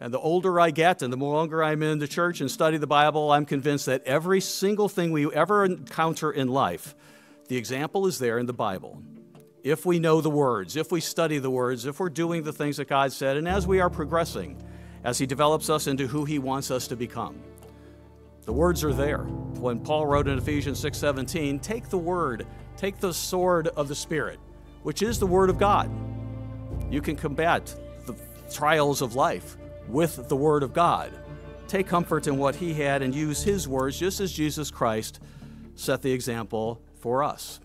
And the older I get and the longer I'm in the church and study the Bible, I'm convinced that every single thing we ever encounter in life, the example is there in the Bible. If we know the words, if we study the words, if we're doing the things that God said, and as we are progressing, as He develops us into who He wants us to become. The words are there. When Paul wrote in Ephesians 6:17, take the word, take the sword of the Spirit, which is the word of God. You can combat the trials of life with the Word of God. Take comfort in what He had and use His words, just as Jesus Christ set the example for us.